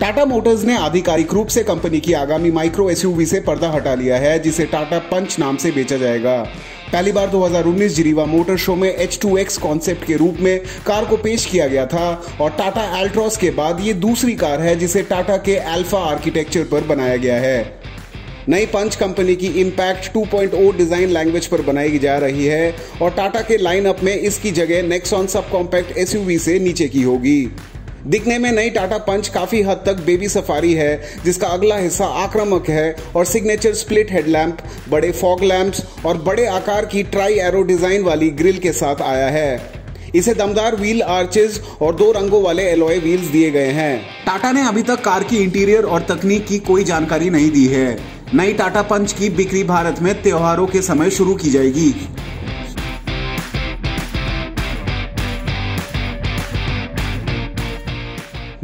Tata Motors ने आधिकारिक रूप से कंपनी की आगामी माइक्रो एसयूवी से पर्दा हटा लिया है, जिसे टाटा पंच नाम से बेचा जाएगा। पहली बार 2019 जिरीवा मोटर शो में H2X कॉन्सेप्ट के रूप में कार को पेश किया गया था और टाटा एल्ट्रॉस के बाद ये दूसरी कार है, जिसे टाटा के अल्फ़ा आर्किटेक्चर पर बनाया गया है। नई पंच कंपनी की इम्पैक्ट 2.0 डिज़ाइन लैंग्वेज पर बनाई जा रही है और टाटा के लाइनअप में इसकी जगह नेक्सॉन सब कॉम्पैक्ट एसयूवी से नीचे की होगी। दिखने में नई टाटा पंच काफ़ी हद तक बेबी सफारी है, जिसका अगला हिस्सा आक्रामक है और सिग्नेचर स्प्लिट हेडलैम्प बड़े फॉग लैंप्स और बड़े आकार की ट्राई एरो डिज़ाइन वाली ग्रिल के साथ आया है। इसे दमदार व्हील आर्चेज और दो रंगों वाले एलोए व्हील्स दिए गए हैं। टाटा ने अभी तक कार की इंटीरियर और तकनीक की कोई जानकारी नहीं दी है। नई टाटा पंच की बिक्री भारत में त्योहारों के समय शुरू की जाएगी।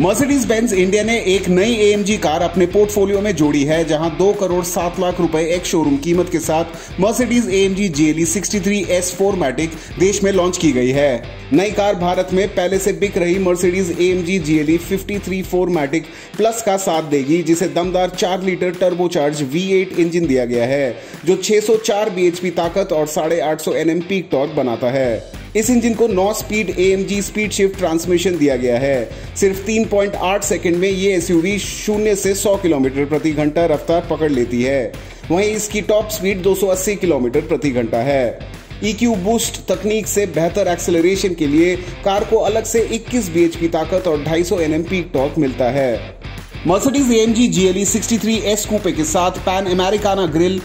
मर्सिडीज बेंज इंडिया ने एक नई एएमजी कार अपने पोर्टफोलियो में जोड़ी है, जहाँ दो करोड़ सात लाख रुपए एक शोरूम कीमत के साथ मर्सिडीज एएमजी जेली 63 एस फोरमैटिक देश में लॉन्च की गई है। नई कार भारत में पहले से बिक रही Mercedes M AMG GLE 53 फोरमैटिक plus का साथ देगी, जिसे दमदार चार लीटर टर्बोचार्ज V8 इंजन दिया गया है, जो 604 बीएचपी ताकत और साढ़े आठ सौ एनएम पीक टॉर्क बनाता है। इस इंजन को 9 speed A speed shift transmission दिया गया है। सिर्फ़ 3.8 सेकंड में ये एसयूवी शून्य से 100 किलोमीटर प्रति घंटा रफ्तार पकड़ लेती है। वहीं इसकी टॉप स्पीड 280 किलोमीटर प्रति घंटा है। EQ बूस्ट तकनीक से बेहतर एक्सेलरेशन के लिए कार को अलग से 21 बीएचपी ताकत और 250 एनएम पीक टॉर्क मिलता है। Mercedes AMG GLE 63 S coupe के साथ Pan Americana grille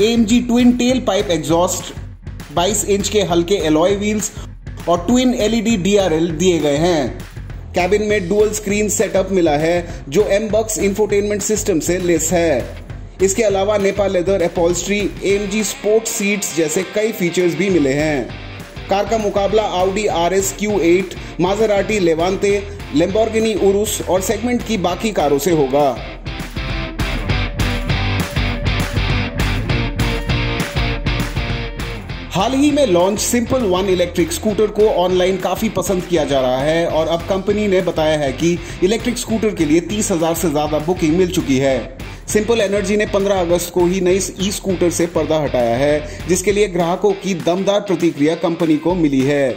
AMG twin tail pipe exhaust 22 inch के हल्के एलॉय व्हील्स और ट्विन एलईडी डीआरएल दिए गए हैं। कैबिन में डुअल स्क्रीन सेटअप मिला है, जो एम बक्स इंफोटेनमेंट सिस्टम से लेस है। इसके अलावा nappa leather upholstery MG sport seats जैसे कई फीचर्स भी मिले हैं। कार का मुकाबला Audi R S Q eight Maserati Levante Lamborghini Urus और सेगमेंट की बाकी कारों से होगा। हाल ही में launch Simple One electric scooter को ऑनलाइन काफ़ी पसंद किया जा रहा है और अब कंपनी ने बताया है कि इलेक्ट्रिक स्कूटर के लिए तीस हज़ार से ज़्यादा बुकिंग मिल चुकी है। सिंपल एनर्जी ने 15 अगस्त को ही नई ई स्कूटर से पर्दा हटाया है, जिसके लिए ग्राहकों की दमदार प्रतिक्रिया कंपनी को मिली है।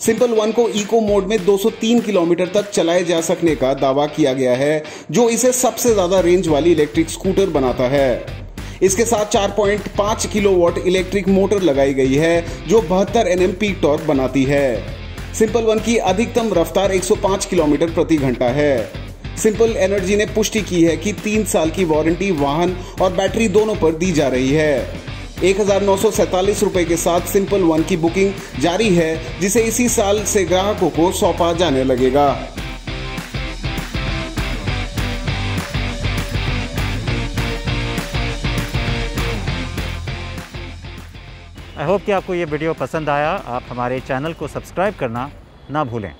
सिंपल वन को इको मोड में 203 किलोमीटर तक चलाए जा सकने का दावा किया गया है, जो इसे सबसे ज़्यादा रेंज वाली इलेक्ट्रिक स्कूटर बनाता है। इसके साथ 4.5 किलोवाट इलेक्ट्रिक मोटर लगाई गई है, जो बहत्तर एन एम पीक टॉर्क बनाती है। सिंपल वन की अधिकतम रफ्तार 105 किलोमीटर प्रति घंटा है। सिंपल एनर्जी ने पुष्टि की है कि तीन साल की वारंटी वाहन और बैटरी दोनों पर दी जा रही है। एक रुपए के साथ सिंपल वन की बुकिंग जारी है, जिसे इसी साल से ग्राहकों को सौंपा जाने लगेगा। आई होप कि आपको ये वीडियो पसंद आया। आप हमारे चैनल को सब्सक्राइब करना ना भूलें।